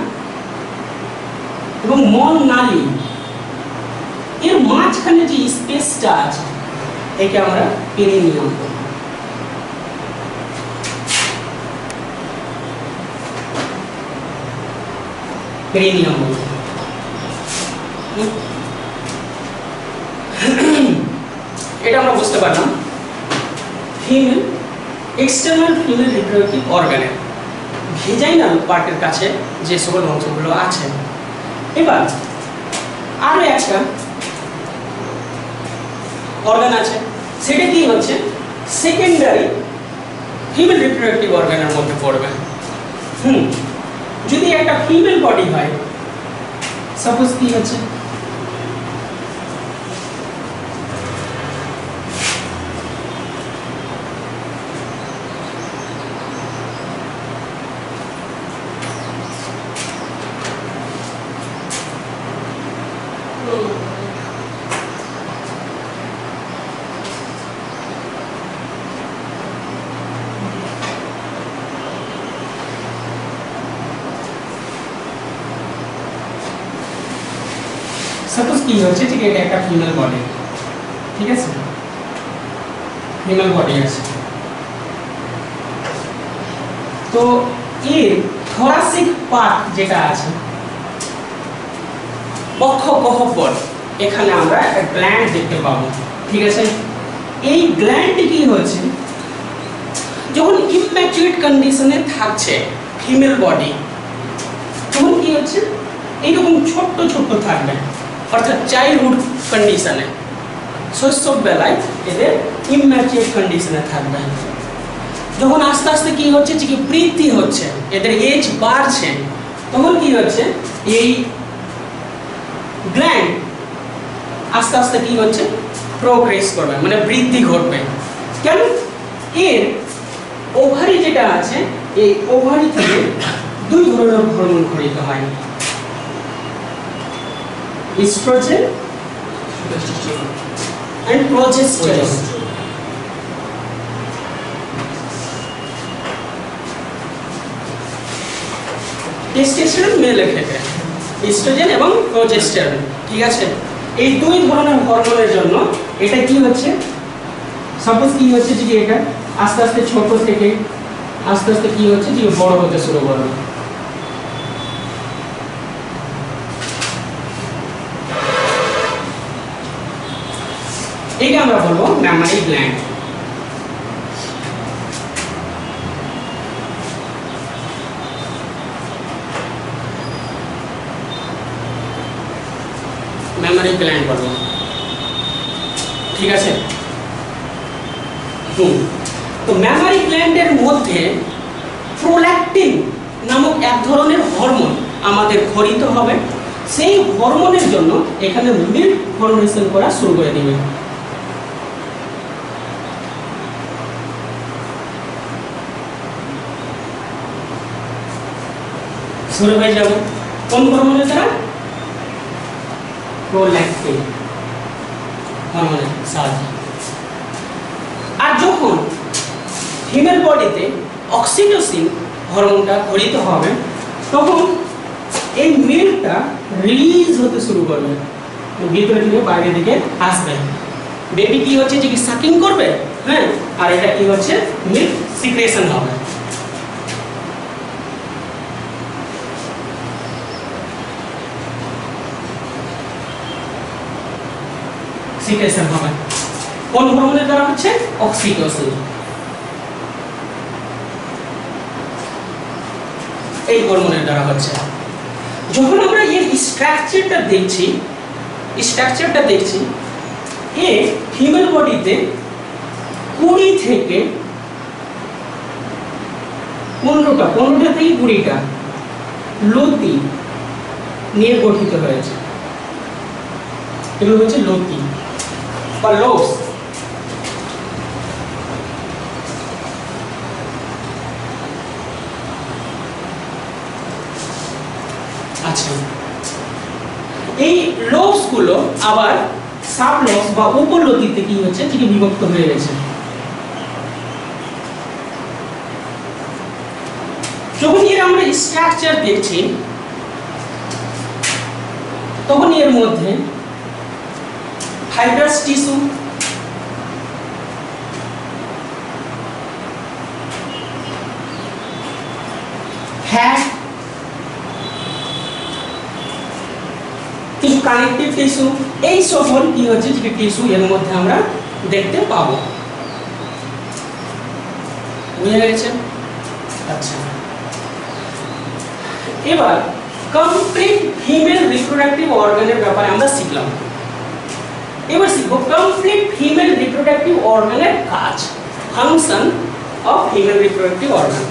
এবং মন নালী এর মাঝখানে যে স্পেসটা আছে, একে আমরা পেরিনিয়াম বলি পেরিনিয়াম বলি হুম? এটা আমরা বুঝতে পারলাম। ফিমেল এক্সটার্নাল ফিমেল রিপ্রোডাক্টিভ অর্গানের ভেজাইনাল পার্টের কাছে যে সকল অংশগুলো আছে। এবার, আরও একটা অর্গান আছে। সেটা কি হচ্ছে সেকেন্ডারি ফিমেল রিপ্রোডাক্টিভ অর্গানের মধ্যে পড়বে। হুম, যদি একটা ফিমেল বডি হয় সাপোজ কি হচ্ছে সাপোজ কি হচ্ছে ঠিক এটা একটা ফিমেল বডি ঠিক আছে? ফিমেল বডি আছে। তো এর থরাসিক পার্ট যেটা আছে বক্ষ গহ্বর এখানে আমরা একটা গ্ল্যান্ড দেখতে পাবো, ঠিক আছে? এই গ্ল্যান্ড কি হচ্ছে যখন ইম্যাচুরেট কন্ডিশনে থাকছে ফিমেল বডি তখন কি হচ্ছে? এইরকম ছোট্ট ছোট্ট থাকবে। অর্থাৎ চাইল্ডহুড কন্ডিশনে শৈশববেলায় এদের ইম্যাচিওর কন্ডিশনে থাকবে। যখন আস্তে আস্তে কি হচ্ছে? যে কি বৃদ্ধি হচ্ছে, এদের এজ বাড়ছে, তখন কি হচ্ছে? এই গ্ল্যান্ড আস্তে আস্তে কি হচ্ছে? প্রোগ্রেস করবে মানে বৃদ্ধি ঘটবে। কেন? এর ওভারি যেটা আছে, এই ওভারি থেকে দুই ধরনের হরমোন খরিত হয়। ইস্ট্রোজেন? অ্যান্ড প্রজেস্টেরন টেস্টোস্টেরন মেলের ক্ষেত্রে ইস্ট্রোজেন এবং প্রজেস্টেরন ঠিক আছে? এই দুই ধরনের হরমোনের জন্য এটা কি হচ্ছে? সাপোজ কি হচ্ছে যে এটা? আস্তে আস্তে ছোট থেকে, আস্তে আস্তে কি হচ্ছে? যে বড় হতে শুরু করবে এটা আমরা বলব ম্যামারি গ্ল্যান্ড মেমোরি গ্ল্যান্ড বলব। ঠিক আছে? তো মেমোরি গ্ল্যান্ডের মধ্যে প্রোল্যাক্টিন নামক এক ধরনের হরমোন আমাদের খরিত হবে। সেই হরমোনের জন্য এখানে মিল্ক ফর্মেশন করা শুরু করে দিবে। শুরু হয়ে যাবে। কোন হরমোনের দ্বারা? প্রোল্যাক্টিন হরমোনের সাহায্যে। আর যখন ফিমেল বডিতে অক্সিটোসিন হরমোনটা ঘরিত হবে, তখন এই মিল্কটা রিলিজ হতে শুরু করবে। ভিতরে থেকে বাইরের দিকে আসবে। বেবি কি হচ্ছে, যে কি সাকিং করবে? হ্যাঁ আর এটা কি হচ্ছে? মিল্ক সিক্রেশন হবে। সিক্রেশন হবে। কোন হরমোনের দ্বারা হচ্ছে? অক্সিটোসিন এই হরমোনের দ্বারা হচ্ছে। যখন আমরা এর স্ট্রাকচারটা দেখছি স্ট্রাকচারটা দেখছি, এ ফিমেল বডিতে কুড়ি থেকে পনেরোটা পনেরোটা থেকে কুড়িটা লতি নিয়ে গঠিত হয়েছে। এগুলো হচ্ছে লতি। বা আচ্ছা। এই লোসগুলো আবার সাবলস বা উপলতিতে কি হচ্ছে? যেটি বিভক্ত হয়ে গেছে? যখন এর আমরা স্ট্রাকচার দেখছি, তখন এর মধ্যে ফাইব্রাস টিস্যু ফ্যাট কিছু কানেকটিভ টিস্যু এই সকল কি হচ্ছে যে টিস্যু এর মধ্যে আমরা দেখতে পাবো? বুঝে গেছে? আচ্ছা। এবার কমপ্লিট ফিমেল রিপ্রোডাক্টিভ অর্গানের ব্যাপারে আমরা শিখলাম। এবার শিখব কমপ্লিট ফিমেল রিপ্রোডাক্টিভ অর্গানের কাজ function of female reproductive organ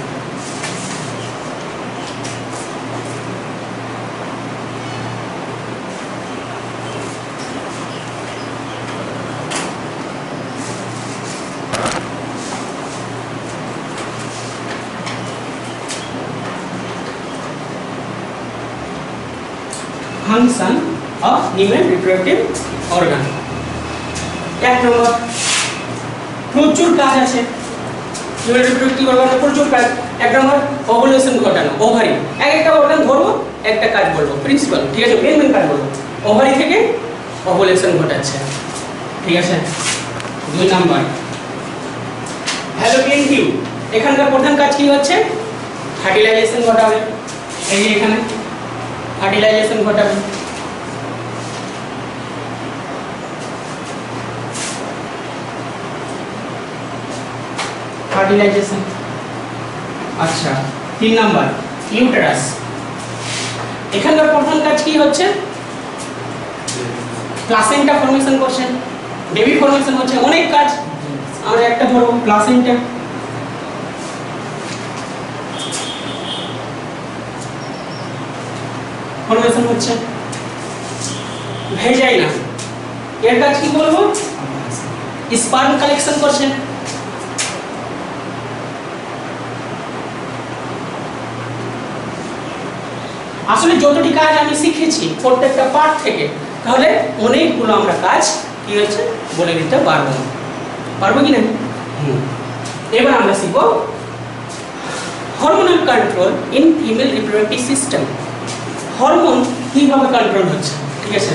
function of human reproductive organ এক নম্বর, প্রচুর কাজ আছে। হিউম্যান রিপ্রোডাক্টিভ অর্গানের প্রচুর কাজ। এক নম্বর ওভুলেশন ঘটানো ওভারি এক একটা অর্গান ধরবো, একটা কাজ বলব প্রিন্সিপাল ঠিক আছে? মেন মেন কাজ বলব। ওভারি থেকে ওভুলেশন ঘটাচ্ছে। ঠিক আছে? দুই নাম্বার। হ্যালোপিয়ান টিউব এখানকার প্রধান কাজ কি হচ্ছে? ফার্টিলাইজেশন ঘটাবে। এই যে এখানে। ফার্টিলাইজেশন ঘটাবে। ফার্টিলাইজেশন আচ্ছা তিন নাম্বার, ইউটেরাস। এখানকার প্রধান কাজ কি হচ্ছে? প্লাসেন্টা ফর্মেশন করছে, বেবি ফর্মেশন হচ্ছে, অনেক কাজ। আমরা একটা ধরো প্লাসেন্টা। ফর্মেশন হচ্ছে ভেজাইনা এর কাজ কি বলব? স্পার্ম কালেকশন করছে। আসলে যতটি কাজ আমি শিখেছি প্রত্যেকটা পার্ট থেকে, তাহলে অনেকগুলো আমরা কাজ কী হচ্ছে বলে দিতে পারব। পারব কি না। এবার আমরা শিখব hormonal control in female reproductive system hormone কীভাবে কন্ট্রোল হচ্ছে? ঠিক আছে?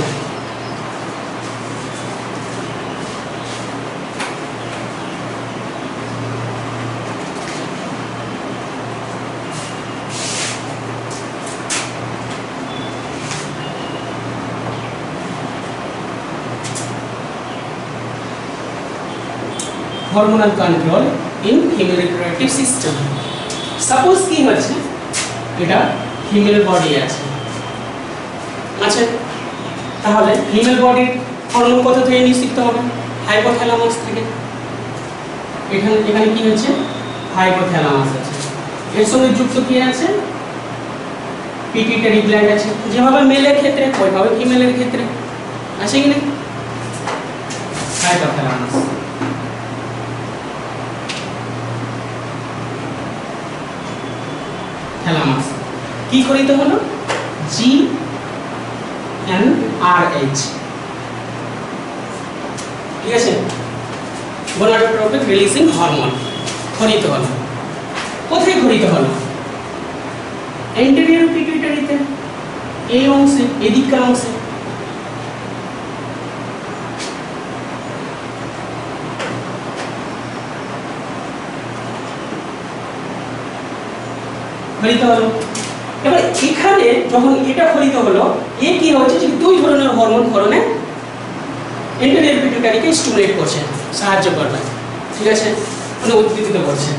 Hormonal control in female reproductive system suppose কি হচ্ছে? এটা ফিমেল বডি আছে। আছে তাহলে ফিমেল বডির হরমোন কোথা থেকে নিশ্চিত হবে হাইপোথ্যালামাস থেকে। এখানে এখানে কি হচ্ছে? হাইপোথ্যালামাস আছে। এর সঙ্গে যুক্ত কি আছে? পিটিটারি গ্ল্যান্ড আছে। যেভাবে মেলের ক্ষেত্রে, ওইভাবে ফিমেলের ক্ষেত্রে। আছে কি না? হাইপোথ্যালামাস কি করিতে হলো? জি এন আর এইচ ঠিক আছে? গোনাডোট্রপিক রিলিজিং হরমোন খরিত হলো। কোথায় খরিত হলো? এন্টেরিয়র পিটুইটারিতে এই অংশে এদিককার অংশে? খরিত হলো। এখানে যখন এটা খরিত হলো, এ কি হচ্ছে যে দুই ধরনের হরমোন ক্ষরণে এন্টেরিয়র পিটুইটারিকে স্টিমুলেট করছে, সাহায্য করবে। ঠিক আছে? মানে উদ্দীপিত করছে।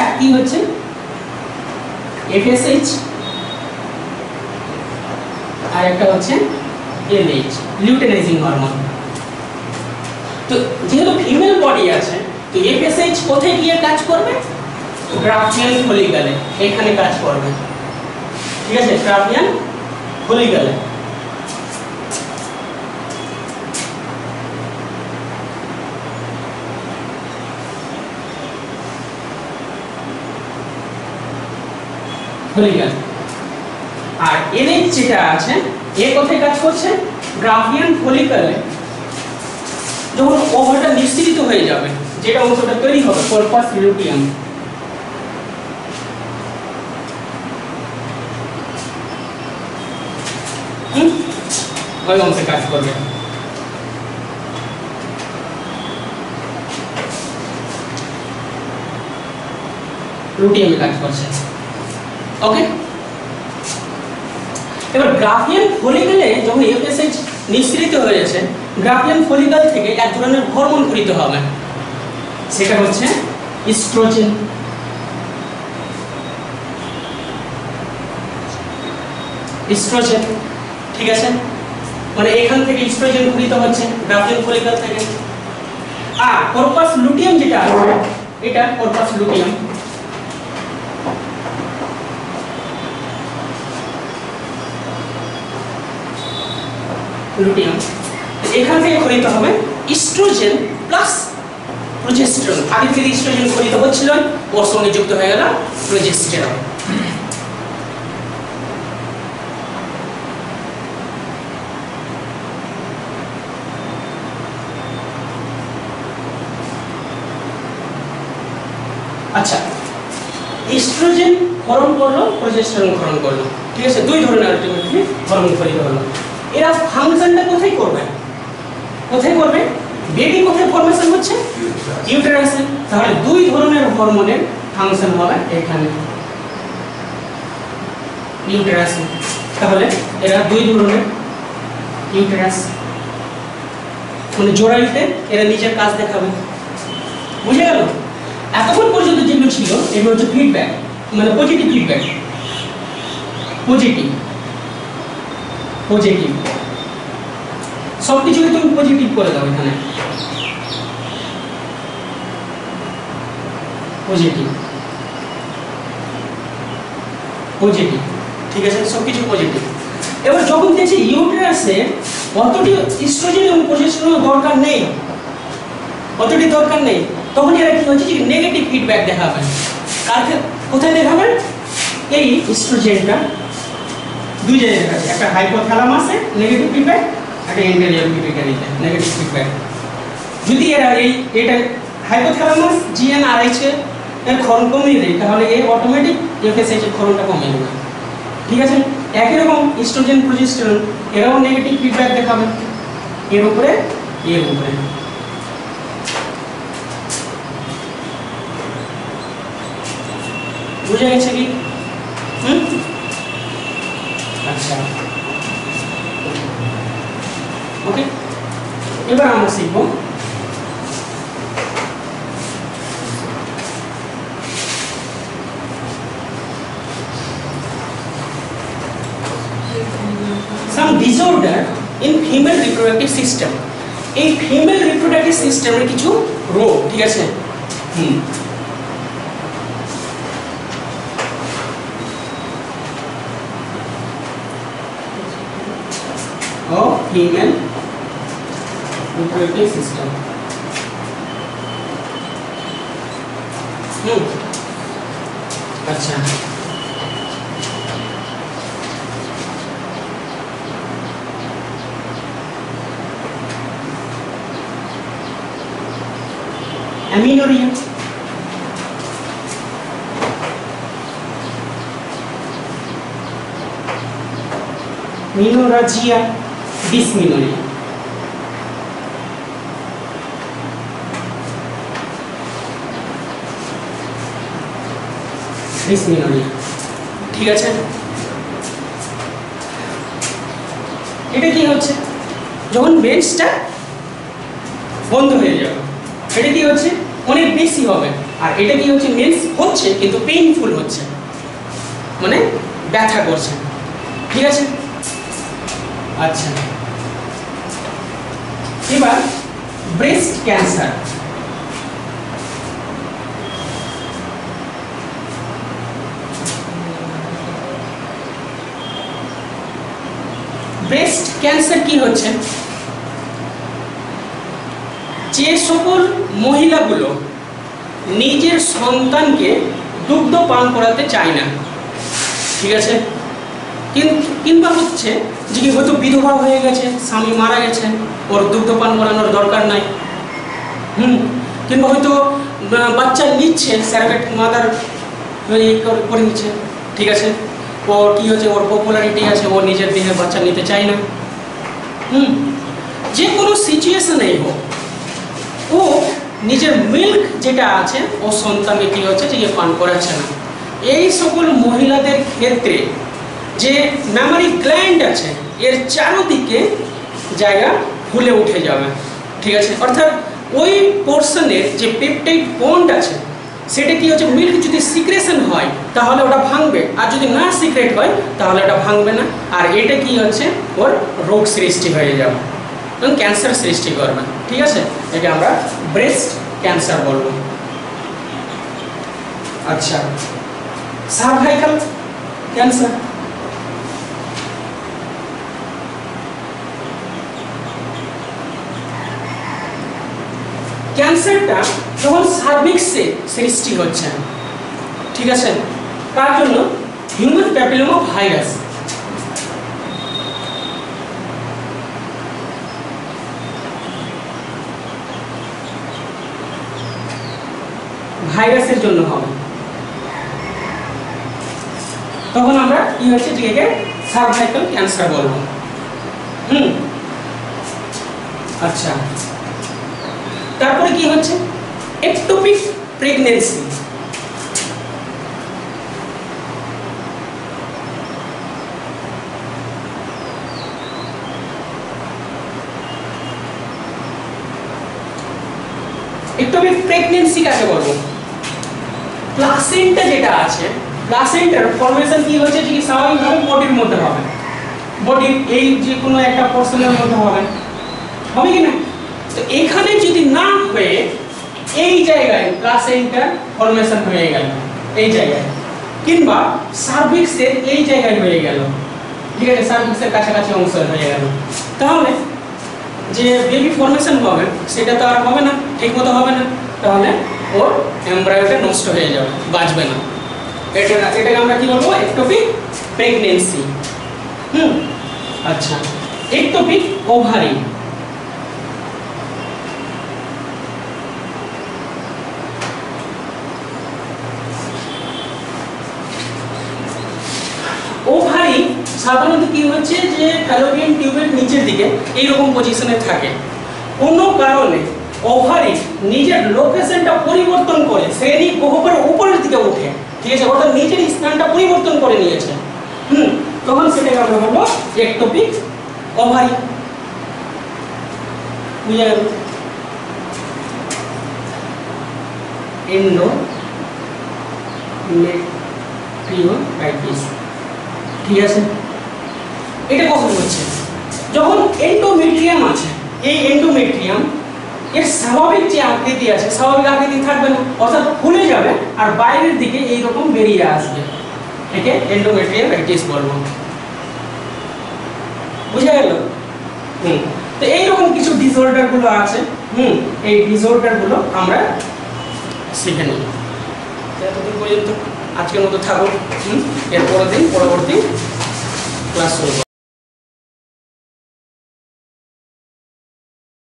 এক কি হচ্ছে? এফএসএইচ আর একটা হচ্ছে এলএইচ লিউটেনাইজিং হরমোন তো যেহেতু ফিমেল বডি আছে, তো এফএসএইচ কোথায় গিয়ে কাজ করবে? গ্রাফিয়ান ফলিকালে, এখানে কাজ করবে। ঠিক আছে গ্রাফিয়ান ফলিকালে ফলিকাল আর এনএইচ যেটা আছে, এ কোথায় কাজ করছে? গ্রাফিয়ান ফলিকালে। যখন ওভারটা নিঃসৃত হয়ে যাবে, যেটা অংশটা তৈরি হবে কর্পাস লিউটিয়াম হুম? ওই অংশে কাজ করবে লুটিয়ামে কাজ করছে ওকে এবার গ্রাফিয়ান ফলিকলে যখন এফএসএইচ নিঃসৃত হয়ে যাচ্ছে গ্রাফিয়ান ফলিকল থেকে এক ধরনের হরমোন খরিত হবে সেটা হচ্ছে ইস্ট্রোজেন ইস্ট্রোজেন ঠিক আছে মানে এখান থেকে ইস্ট্রোজেন খরিত হচ্ছে গ্রাফিয়ান ফলিকল থেকে। আর কর্পাস লুটিয়াম যেটা আছে, এটা কর্পাস লুটিয়াম লুটিয়াম এখান থেকে খরিত হবে ইস্ট্রোজেন প্লাস প্রোজেস্টেরন আগে থেকে ইস্ট্রোজেন খরিত হচ্ছিল ওর সঙ্গে যুক্ত হয়ে গেল প্রোজেস্টেরন আচ্ছা ইস্ট্রোজেন ক্ষরণ করল প্রোজেস্টেরন ক্ষরণ করল ঠিক আছে? দুই ধরনের আলটিমেটলি হরমোন খরিত হলো। এরা ফাংশনটা কোথায় করবে? কোথায় করবে? বেবি কোথায় ফরমেশন হচ্ছে? ইউটেরাসে তাহলে দুই ধরনের হরমোনের ফাংশন হবে এখানে। ইউটেরাসে তাহলে এরা দুই ধরনের ইউটেরাস মানে জোড়াইতে এরা নিজের কাজ দেখাবে। বুঝে গেল? এতক্ষণ পর্যন্ত যেগুলো ছিল, এগুলো হচ্ছে ফিডব্যাক মানে পজিটিভ ফিডব্যাক পজিটিভ পজিটিভ সব কিছুকে তুমি পজিটিভ করে দাও এখানে। পজিটিভ পজিটিভ ঠিক আছে? সব কিছু পজিটিভ এবার যখন দেখছি ইউটেরাসে অতটি ইস্ট্রোজেন এবং প্রজেস্টেরনের দরকার নেই। অতটি দরকার নেই। তখন এরা কি হচ্ছে? যে নেগেটিভ ফিডব্যাক দেখাবে। কাকে কোথায় দেখাবে এই ইস্ট্রোজেনটা দুই জায়গায় আছে একটা হাইপোথ্যালামাসে নেগেটিভ ফিডব্যাক একটা এন্টেরিয়র পিটুইটারিতে নেগেটিভ ফিডব্যাক যদি এরা এই, এটা হাইপোথ্যালামাস জিএনআরএইচে এর ক্ষরণ কমিয়ে দেয়, তাহলে এই অটোমেটিক এফএসএইচ এর ক্ষরণটা কমিয়ে দেবে। ঠিক আছে? একই রকম ইস্ট্রোজেন প্রজেস্টেরন এরাও নেগেটিভ ফিডব্যাক দেখাবে। এর উপরে এর উপরে। বুঝে গেছে কি হুম আচ্ছা ওকে এবার আমরা শিখব some disorder in female reproductive system. এই ফিমেল রিপ্রোডাক্টিভ সিস্টেমের কিছু রোগ ঠিক আছে হুম of female reproductive system. হুম আচ্ছা অ্যামিনোরিয়া মিনোরাজিয়া ডিসমিনোরিয়া ডিসমিনোরিয়া ঠিক আছে? এটা কি হচ্ছে? যখন বেঞ্চটা বন্ধ হয়ে যাবে, এটা কি হচ্ছে? অনেক বেশি হবে। আর এটা কি হচ্ছে? মেন্স হচ্ছে, কিন্তু পেইনফুল হচ্ছে। মানে ব্যথা করছে। ঠিক আছে? আচ্ছা। এবার ব্রেস্ট ক্যান্সার ব্রেস্ট ক্যান্সার কি হচ্ছে? যে সকল মহিলাগুলো নিজের সন্তানকে দুগ্ধ পান করাতে চায় না, ঠিক আছে? কিংবা হচ্ছে যে কি হয়তো বিধবা হয়ে গেছে স্বামী মারা গেছে ওর দুগ্ধপান করানোর দরকার নাই। হুম, কিংবা হয়তো বাচ্চা নিচ্ছে স্যারভেট মাদার করে নিচ্ছে, ঠিক আছে? ওর কি হচ্ছে, ওর পপুলারিটি আছে, ও নিজের দেহে বাচ্চা নিতে চায় না। হুম, যে কোনো সিচুয়েশনেই হোক, ও নিজের মিল্ক যেটা আছে, ও সন্তানকে কি হচ্ছে যে পান করাচ্ছে না। এই সকল মহিলাদের ক্ষেত্রে যে মেমারি গ্ল্যান্ড আছে, এর চারোদিকে জায়গা ফুলে উঠে যাবে। ঠিক আছে? অর্থাৎ ওই পোর্শনের যে পেপটাইড বন্ড আছে, সেটা কি হচ্ছে? মিল্ক যদি সিক্রেশন হয়, তাহলে ওটা ভাঙবে। আর যদি না সিক্রেট হয়, তাহলে ওটা ভাঙবে না। আর এটা কি হচ্ছে? ওর রোগ সৃষ্টি হয়ে যাবে। এবং ক্যান্সার সৃষ্টি করবে। ঠিক আছে? একে আমরা ব্রেস্ট ক্যান্সার বলব। আচ্ছা। সার্ভাইকাল ক্যান্সার ক্যান্সারটা যখন সার্ভিক্সে সৃষ্টি হচ্ছে, ঠিক আছে? তার জন্য হিউম্যান প্যাপিলোমা ভাইরাস। ভাইরাসের জন্য হবে। তখন আমরা কি হচ্ছে? যেটাকে সার্ভাইকাল ক্যান্সার বলব। হুম? আচ্ছা। তারপরে কি হচ্ছে? একটোপিক প্রেগনেন্সি একটোপিক প্রেগনেন্সি কাকে বলব প্লাসেন্টা যেটা আছে প্লাসেন্টার ফর্মেশন কি হচ্ছে? যে স্বাভাবিকভাবে বডির মধ্যে হবে। বডির এই যে কোনো একটা পোর্শনের মধ্যে হবে। হবে কি না? তো এখানে যদি না হয়ে এই জায়গায় প্লাসেন্টার ফর্মেশন হয়ে গেল, এই জায়গায়। কিংবা সার্ভিক্সের এই জায়গায় হয়ে গেল, ঠিক আছে সার্ভিক্সের কাছাকাছি অংশ হয়ে গেল। তাহলে যে বেবি ফর্মেশন হবে, সেটা তো আর হবে না, ঠিকমতো হবে না। তাহলে ওর এমব্রায়োটা নষ্ট হয়ে যাবে, বাঁচবে না। এটা এটাকে আমরা কি বলব? একটোপিক প্রেগনেন্সি হুম? আচ্ছা একটোপিক ওভারি ওভারি সাধারণত কি হচ্ছে যে ফ্যালোপিয়ান টিউবের নিচের দিকে এইরকম পজিশনে থাকে। কোনো কারণে ওভারি নিজের লোকেশনটা পরিবর্তন করে শ্রেণি গহ্বরের উপরের দিকে ওঠে। ঠিক আছে? অর্থাৎ নিজের স্থানটা পরিবর্তন করে নিয়েছে। হুম? তখন সেটাকে আমরা বলব একটোপিক ওভারি বুঝে গেল এন্ডো মেট্রিওটাইটিস ঠিক আছে? এটা কখন হচ্ছে? যখন এন্ডোমেট্রিয়াম আছে, এই এন্ডোমেট্রিয়াম এর স্বাভাবিক যে আকৃতি আছে, স্বাভাবিক আকৃতি থাকবে না, অর্থাৎ ফুলে যাবে আর বাইরের দিকে এই রকম বেরিয়ে আসবে। একে এন্ডোমেট্রিয়ামাইটিস বলব বুঝা গেল? হুম। তো এইরকম কিছু ডিসঅর্ডারগুলো আছে, হুম, এই ডিসঅর্ডারগুলো আমরা শিখে নিই এতদিন পর্যন্ত আজকের মতো থাকুক হুম, এর পরের দিন, পরবর্তী ক্লাস শুরু